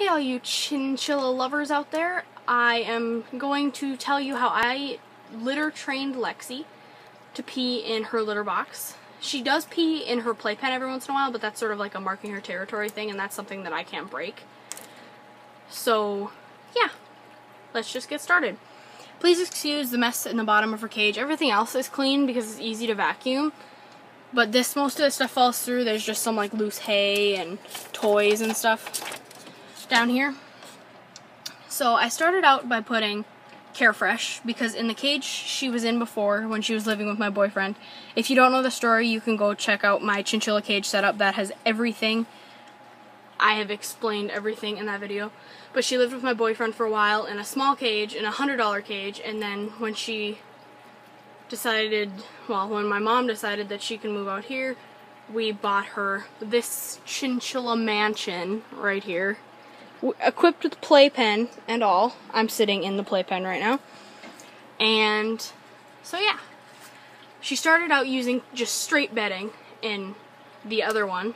Hey all you chinchilla lovers out there, I am going to tell you how I litter trained Lexie to pee in her litter box. She does pee in her playpen every once in a while, but that's sort of like a marking her territory thing, and that's something that I can't break. So, yeah, let's just get started. Please excuse the mess in the bottom of her cage. Everything else is clean because it's easy to vacuum. But this, most of the stuff falls through. There's just some like loose hay and toys and stuff down here. So I started out by putting Carefresh because in the cage she was in before when she was living with my boyfriend. If you don't know the story, you can go check out my chinchilla cage setup that has everything. I have explained everything in that video. But she lived with my boyfriend for a while in a small cage, in a $100 cage, and then when she decided, well, when my mom decided that she can move out here, we bought her this chinchilla mansion right here equipped with playpen and all. I'm sitting in the playpen right now. And so yeah. She started out using just straight bedding in the other one.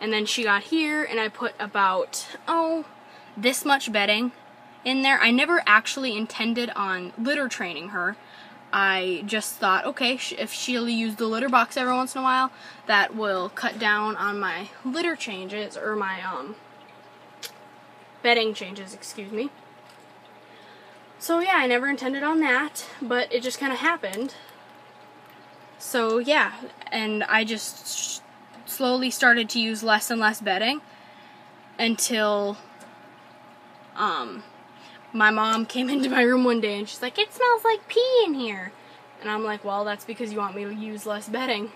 And then she got here and I put about, oh, this much bedding in there. I never actually intended on litter training her. I just thought, okay, if she'll use the litter box every once in a while, that will cut down on my litter changes or my um bedding changes, excuse me. So yeah, I never intended on that, but it just kind of happened. So yeah, and I just slowly started to use less and less bedding until um my mom came into my room one day and she's like, "It smells like pee in here." And I'm like, "Well, that's because you want me to use less bedding."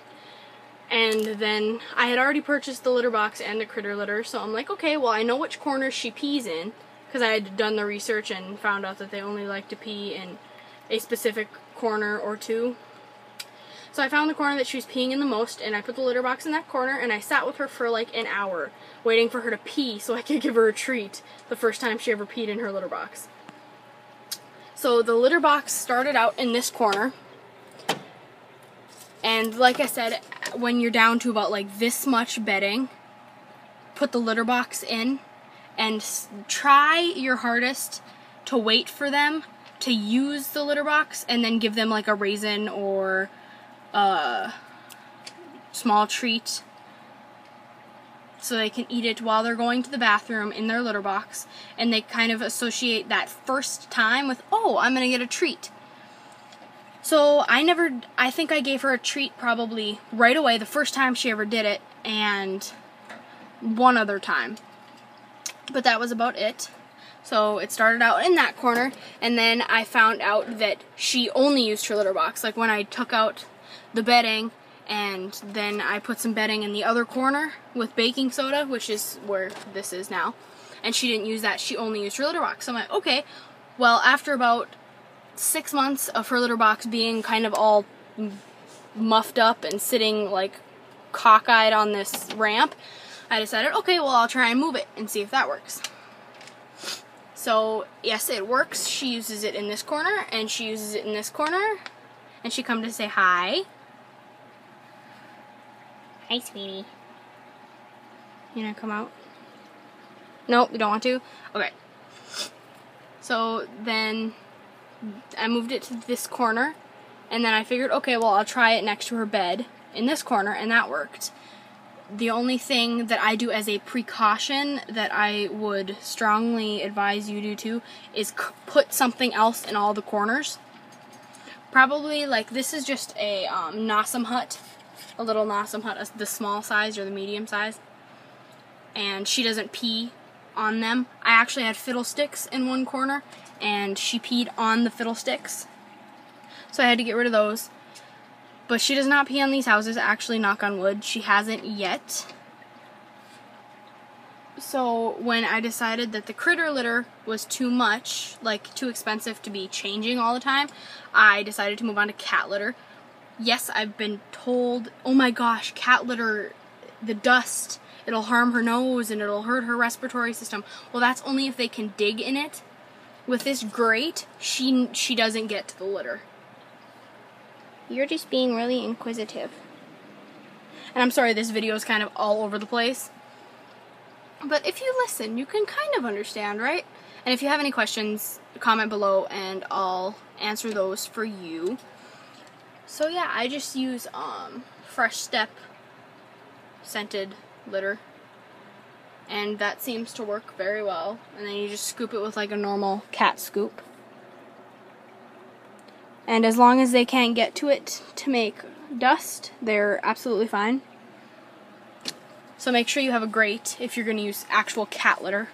And then I had already purchased the litter box and the critter litter, so I'm like, okay, well, I know which corners she pees in, because I had done the research and found out that they only like to pee in a specific corner or two. So I found the corner that she was peeing in the most, and I put the litter box in that corner, and I sat with her for like an hour, waiting for her to pee so I could give her a treat the first time she ever peed in her litter box. So the litter box started out in this corner, and like I said, when you're down to about like this much bedding, put the litter box in and try your hardest to wait for them to use the litter box and then give them like a raisin or a small treat so they can eat it while they're going to the bathroom in their litter box. And they kind of associate that first time with oh i'm going to get a treat so I never, I think I gave her a treat probably right away the first time she ever did it, and one other time. But that was about it. So it started out in that corner, and then I found out that she only used her litter box. Like when I took out the bedding, and then I put some bedding in the other corner with baking soda, which is where this is now. And she didn't use that, she only used her litter box. So I'm like, okay, well, after about six months of her litter box being kind of all muffed up and sitting like cockeyed on this ramp, I decided, okay, well, I'll try and move it and see if that works. So, yes, it works. She uses it in this corner, and she uses it in this corner, and she come to say hi. Hi, sweetie. You gonna come out? Nope, you don't want to? Okay. So then I moved it to this corner, and then I figured, okay, well, I'll try it next to her bed in this corner, and that worked. The only thing that I do as a precaution that I would strongly advise you do too is c- put something else in all the corners. Probably like this is just a um, Nossum hut, a little Nossum hut, the small size or the medium size, and she doesn't pee on them. I actually had fiddlesticks in one corner, and she peed on the fiddlesticks. So I had to get rid of those. But she does not pee on these houses, actually, knock on wood. She hasn't yet. So when I decided that the critter litter was too much, like too expensive to be changing all the time, I decided to move on to cat litter. Yes, I've been told, oh my gosh, cat litter, the dust it'll harm her nose and it'll hurt her respiratory system. Well, that's only if they can dig in it. With this grate, she she doesn't get to the litter. You're just being really inquisitive. And I'm sorry this video is kind of all over the place. But if you listen, you can kind of understand, right? And if you have any questions, comment below and I'll answer those for you. So yeah, I just use um, Fresh Step scented litter. And that seems to work very well. And then you just scoop it with like a normal cat scoop. And as long as they can't get to it to make dust, they're absolutely fine. So make sure you have a grate if you're going to use actual cat litter.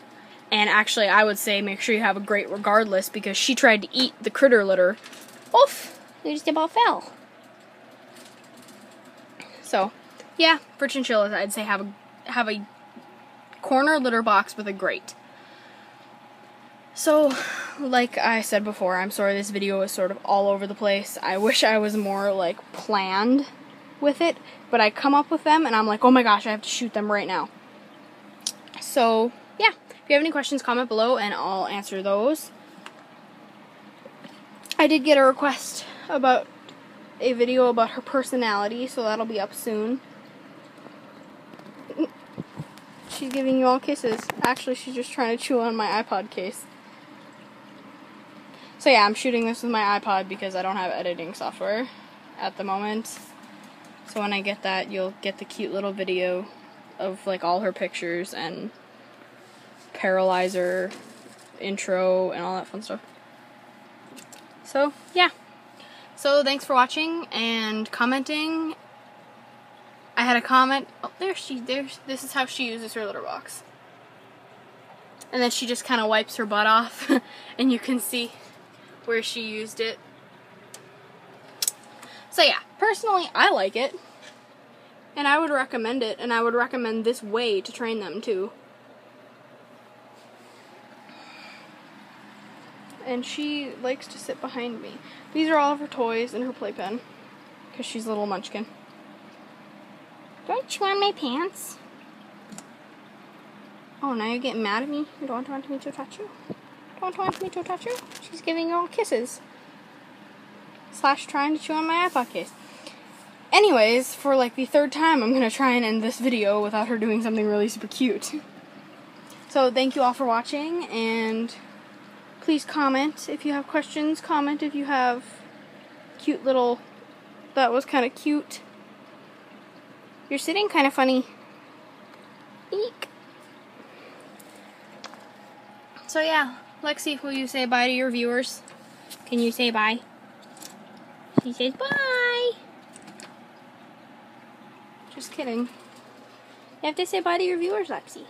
And actually, I would say make sure you have a grate regardless because she tried to eat the critter litter. Oof! They just about fell. So, yeah, for chinchillas, I'd say have a have a corner litter box with a grate. So, like I said before, I'm sorry this video is sort of all over the place. I wish I was more like planned with it, but I come up with them and I'm like, oh my gosh, I have to shoot them right now. So, yeah, if you have any questions, comment below and I'll answer those. I did get a request about a video about her personality, so that'll be up soon. She's giving you all kisses. Actually, she's just trying to chew on my iPod case. So yeah, I'm shooting this with my iPod because I don't have editing software at the moment. So when I get that, you'll get the cute little video of like all her pictures and paralyzer intro and all that fun stuff. So, yeah. So, thanks for watching and commenting. I had a comment. Oh, there she there's this is how she uses her litter box. And then she just kind of wipes her butt off and you can see where she used it. So yeah, personally, I like it. And I would recommend it, and I would recommend this way to train them too. And she likes to sit behind me. These are all of her toys and her playpen. Because she's a little munchkin. Don't chew on my pants? Oh, now you're getting mad at me? You don't want me to touch you? Don't want me to touch you? She's giving you all kisses slash trying to chew on my iPod case. Anyways, for like the third time, I'm gonna try and end this video without her doing something really super cute. So thank you all for watching, and please comment if you have questions. Comment if you have cute little. That was kind of cute. You're sitting kind of funny. Eek. So yeah, Lexie, will you say bye to your viewers? Can you say bye? She says bye. Just kidding. You have to say bye to your viewers, Lexie.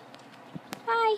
Bye.